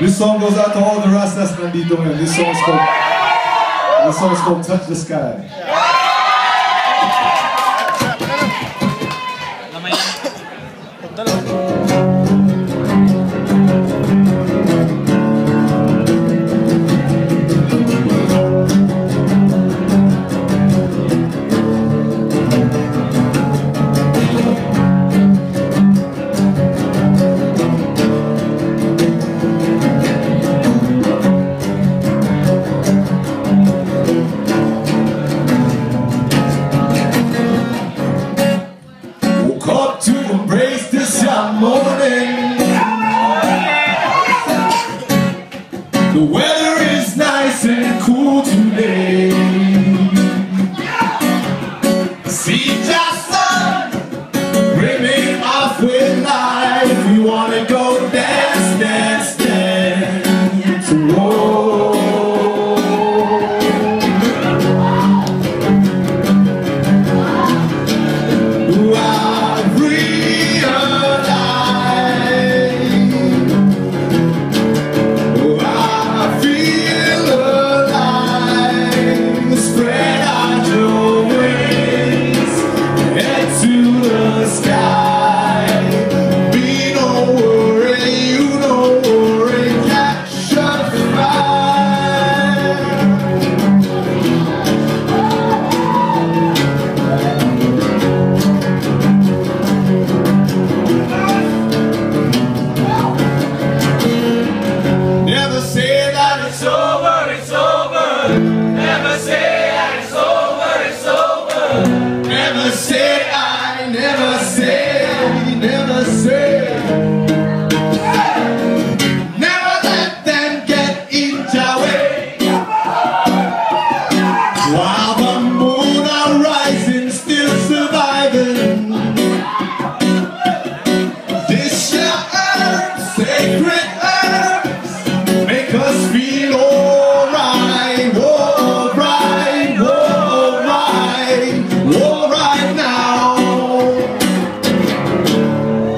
This song goes out to all the Rastas nandito ngayon. This song's called, this song's called Touch the Sky. morning. The weather.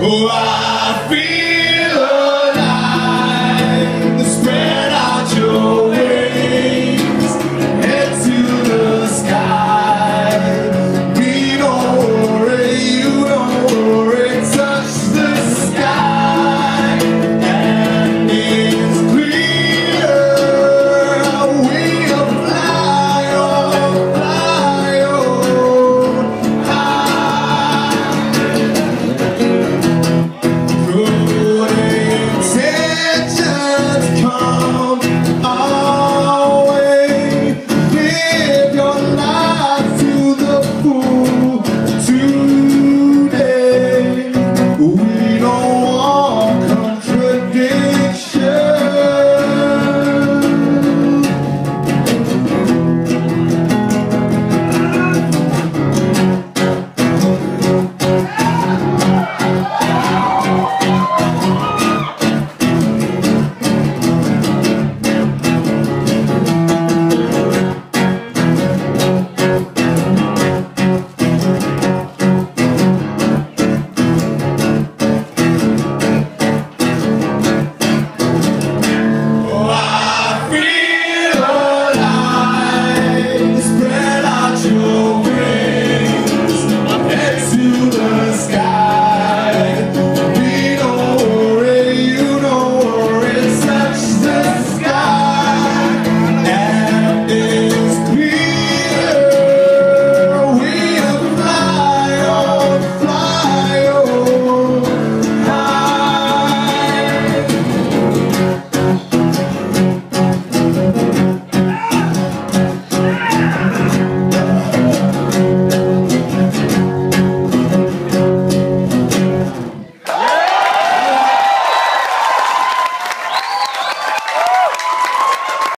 O afim